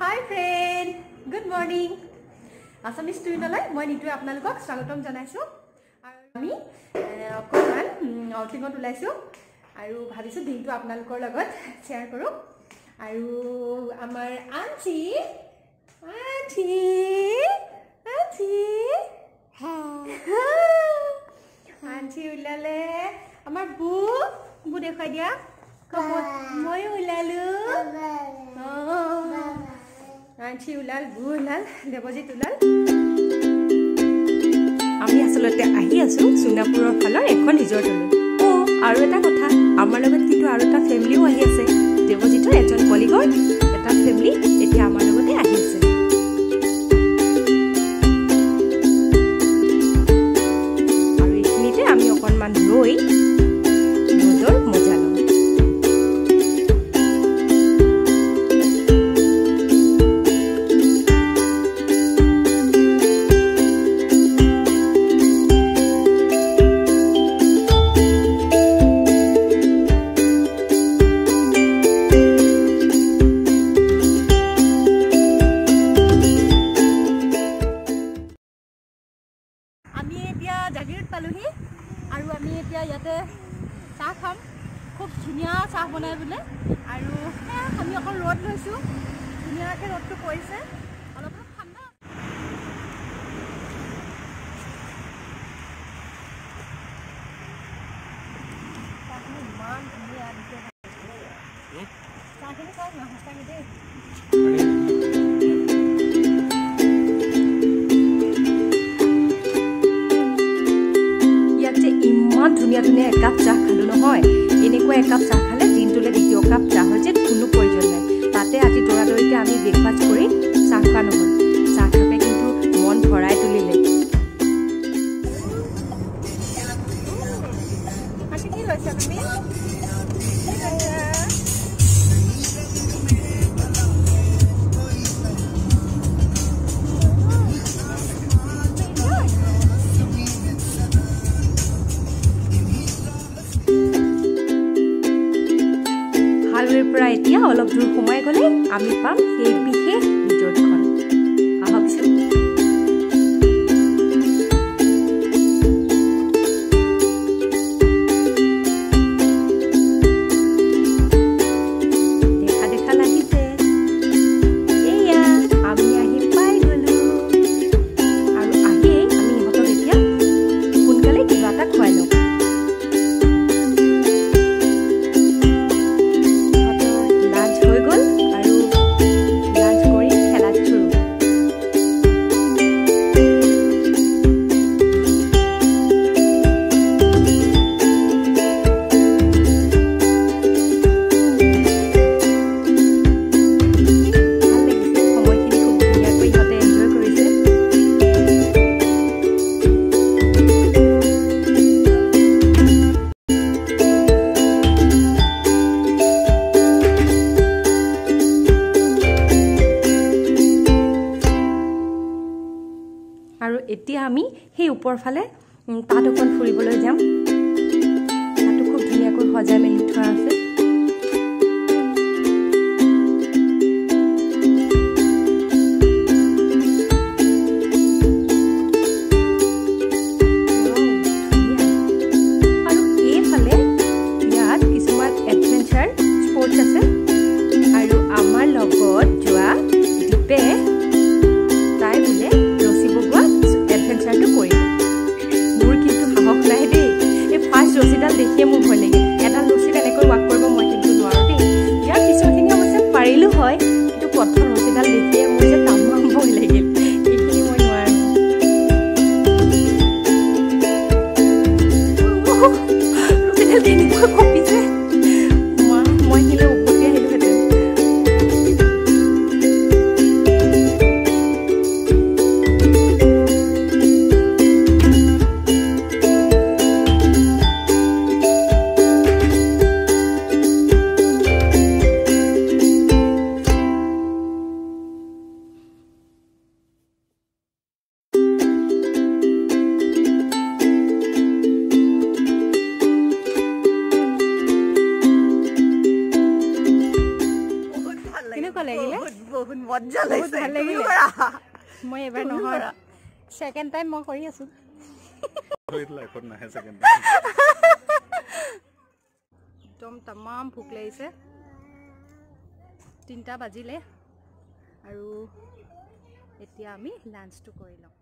Hi friend good morning Assamese টুইনলৈ মই নিতুৱে আপোনালোকক স্বাগতম জনাইছোঁ। আৰু আমি অকণমান আউটিঙত ওলাইছোঁ। আৰু ভাবিছোঁ দিনটো আপোনালোকৰ লগত শ্বেয়াৰ কৰোঁ। আৰু আমাৰ আঞ্চি আঞ্চি আঞ্চি আঞ্চি ওলালে। আমাৰ বু বু দেখুৱাই দিয়া। ময়ো ওলালোঁ। আঞ্চি ওলাল বু ওলাল দেৱজিত ওলাল। আমি আচলতে আহি আছো চুনাপুৰৰ ফালৰ এখন ৰিজৰ্টলৈ অ আৰু এটা কথা আমাৰ লগত কিন্তু আৰু এটা ফেমিলিও আহি আছে। দেৱজিতৰ এজন কলিগৰ আৰু আমি অকল ৰ'দ লৈছোঁ। ধুনীয়াকৈ ৰ'দটো পৰিছে। অলপ অলপ ঠাণ্ডা। চাহখিনি ইমান ধুনীয়া দিছে চাহখিনি চাওক না সঁচাকৈ দেই। ইয়াত যে ইমান ধুনীয়া ধুনীয়া একাপ চাহ খালোঁ নহয়। এনেকুৱা একাপ চাহ খালে কাপ চাহৰ যে কোনো প্ৰয়োজন নাই। তাতে আজি দৌৰাদৌৰিতে আমি ব্ৰেকফাষ্ট কৰি চাহ খোৱা নহ'ল ওপৰ ফালে তাত অকণ ফুৰিবলৈ যাম। তাতো খুব ধুনীয়াকৈ সজাই মেলি থোৱা আছে। 你不会 মজা বহুত লাগিছে ভাল তুমি লাগিলে। কৰা। মই এইবাৰ তুমি নহয়। ছেকেণ্ড টাইম মই কৰি আছোঁ একদম তামাম ভোক লাগিছে তিনিটা বাজিলে আৰু এতিয়া আমি লাঞ্চটো কৰি লওঁ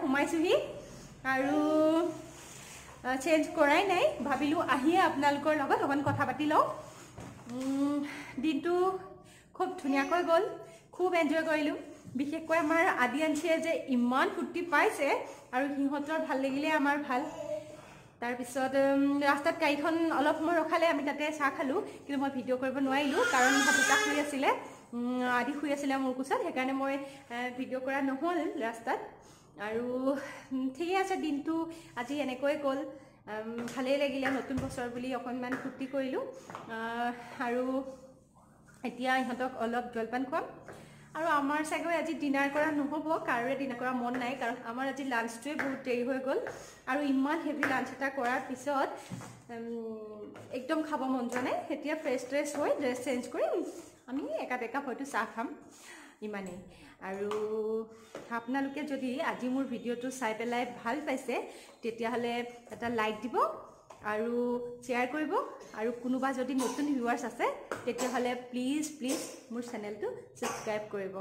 সোমাইছোহি আৰু চেঞ্জ কৰাই নাই ভাবিলোঁ আহিয়ে আপোনালোকৰ লগত অকণ কথা পাতি লওঁ। দিনটো খুব ধুনীয়াকৈ গ'ল খুব এনজয় কৰিলোঁ। বিশেষকৈ আমাৰ আদি আঞ্চিয়ে যে ইমান ফূৰ্তি পাইছে আৰু সিহঁতৰ ভাল লাগিলে আমাৰ ভাল। তাৰপিছত ৰাস্তাত গাড়ীখন অলপ সময় ৰখালে আমি তাতে চাহ খালোঁ কিন্তু মই ভিডিঅ' কৰিব নোৱাৰিলোঁ কাৰণ ভতিজা শুই আছিলে আদি শুই আছিলে মোৰ কোচত সেইকাৰণে মই ভিডিঅ' কৰা নহ'ল ৰাস্তাত। আৰু উম, ঠিকে আছে দিনটো আজি এনেকৈ গ'ল। ভালেই লাগিলে নতুন বছৰ বুলি অকণমান ফূৰ্তি কৰিলোঁ। আৰু এতিয়া ইহঁতক অলপ জলপান খুৱাম। আৰু আমাৰ চাগৈ আজি ডিনাৰ কৰা নহ'ব কাৰোৰে ডিনাৰ কৰা মন নাই কাৰণ আমাৰ আজি লাঞ্চটোৱে বহুত দেৰি হৈ গ'ল। আৰু ইমান হেভি লাঞ্চ এটা কৰাৰ পিছত একদম খাব মন যোৱা নাই। এতিয়া ফ্ৰেছ ট্ৰেছ হৈ ড্ৰেছ চেঞ্জ কৰি আমি একাপ একাপ হয়তো চাহ খাম। ইমানেই। আৰু আপোনালোকে যদি আজি মোৰ ভিডিঅ'টো চাই পেলাই ভাল পাইছে তেতিয়াহ'লে এটা লাইক দিব। আৰু শ্বেয়াৰ কৰিব। আৰু কোনোবা যদি নতুন ভিউৱাৰ্ছ আছে তেতিয়াহ'লে প্লিজ প্লিজ মোৰ চেনেলটো ছাবস্ক্ৰাইব কৰিব।